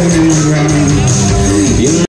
Turn around.